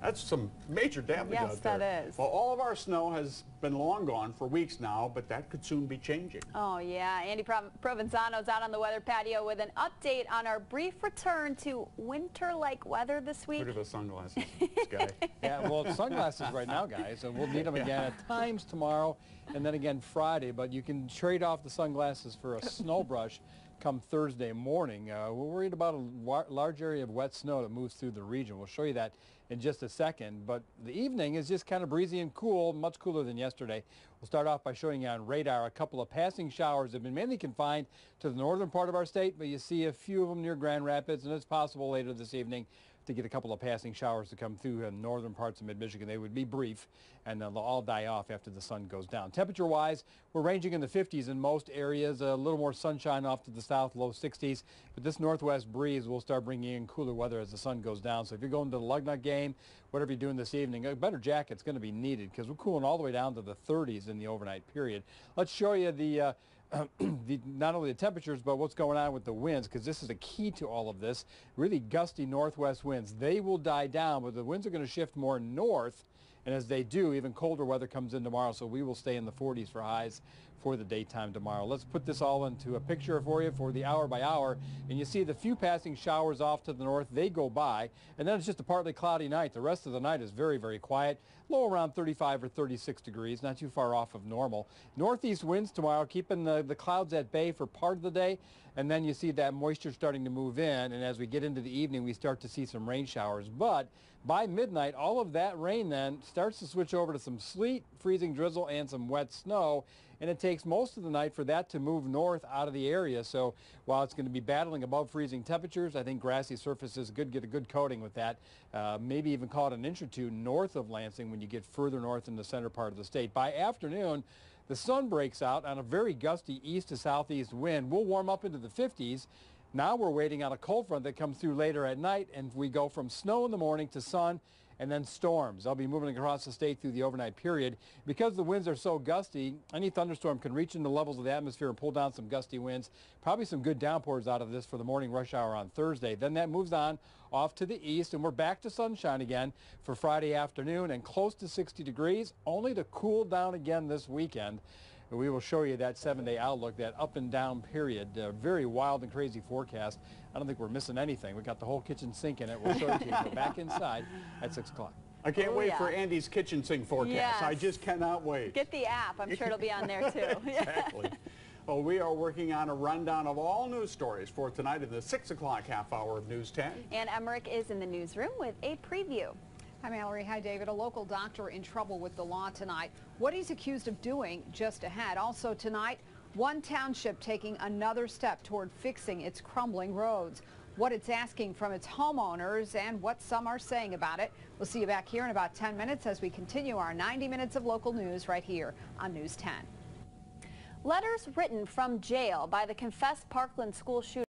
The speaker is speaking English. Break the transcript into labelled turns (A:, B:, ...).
A: That's some major damage
B: Yes,
A: out there.
B: Yes, that is.
A: Well, all of our snow has been long gone for weeks now, but that could soon be changing.
B: Oh, yeah. Andy Prov- Provenzano's out on the weather patio with an update on our brief return to winter-like weather this week.
A: Look at those sunglasses, this guy.
C: Yeah, well, sunglasses right now, guys, and we'll need them again at times tomorrow and then again Friday, but you can trade off the sunglasses for a snow brush come Thursday morning. Uh, we're worried about a large area of wet snow that moves through the region. We'll show you that in just a second, but the evening is just kind of breezy and cool, much cooler than yesterday. We'll start off by showing you on radar a couple of passing showers have been mainly confined to the northern part of our state, but you see a few of them near Grand Rapids, and it's possible later this evening to get a couple of passing showers to come through in northern parts of mid-Michigan. They would be brief, and they'll all die off after the sun goes down. Temperature-wise, we're ranging in the 50s in most areas, a little more sunshine off to the south, low 60s, but this northwest breeze will start bringing in cooler weather as the sun goes down. So if you're going to the Lugnut game, whatever you're doing this evening, a better jacket's going to be needed because we're cooling all the way down to the 30s in the overnight period. Let's show you the uh, the, not only the temperatures, but what's going on with the winds, because this is a key to all of this. Really gusty northwest winds. They will die down, but the winds are going to shift more north. And as they do, even colder weather comes in tomorrow, so we will stay in the 40s for highs for the daytime tomorrow. Let's put this all into a picture for you for the hour by hour. And you see the few passing showers off to the north, they go by. And then it's just a partly cloudy night. The rest of the night is very, very quiet. Low around 35 or 36 degrees, not too far off of normal. Northeast winds tomorrow, keeping the, the clouds at bay for part of the day. And then you see that moisture starting to move in. And as we get into the evening, we start to see some rain showers. But by midnight, all of that rain then starts to switch over to some sleet, freezing drizzle, and some wet snow. And it takes most of the night for that to move north out of the area. So while it's going to be battling above freezing temperatures, I think grassy surfaces could get a good coating with that. Uh, maybe even call it an inch or two north of Lansing when you get further north in the center part of the state. By afternoon, the sun breaks out on a very gusty east to southeast wind. We'll warm up into the 50s. Now we're waiting on a cold front that comes through later at night, and we go from snow in the morning to sun and then storms. They'll be moving across the state through the overnight period. Because the winds are so gusty, any thunderstorm can reach into levels of the atmosphere and pull down some gusty winds. Probably some good downpours out of this for the morning rush hour on Thursday. Then that moves on off to the east, and we're back to sunshine again for Friday afternoon and close to 60 degrees, only to cool down again this weekend. We will show you that seven-day outlook, that up and down period. Uh, very wild and crazy forecast. I don't think we're missing anything. We've got the whole kitchen sink in it. We'll show it to you. We're back inside at 6 o'clock.
A: I can't
B: Oh,
A: wait
B: yeah.
A: for Andy's kitchen sink forecast.
B: Yes.
A: I just cannot wait.
B: Get the app. I'm sure it'll be on there, too.
A: exactly. Well, we are working on a rundown of all news stories for tonight in the 6 o'clock half hour of News 10.
B: Ann Emmerich is in the newsroom with a preview.
D: Hi, Mallory. Hi, David. A local doctor in trouble with the law tonight. What he's accused of doing just ahead. Also tonight, one township taking another step toward fixing its crumbling roads. What it's asking from its homeowners and what some are saying about it. We'll see you back here in about 10 minutes as we continue our 90 minutes of local news right here on News 10.
B: Letters written from jail by the confessed Parkland school shooter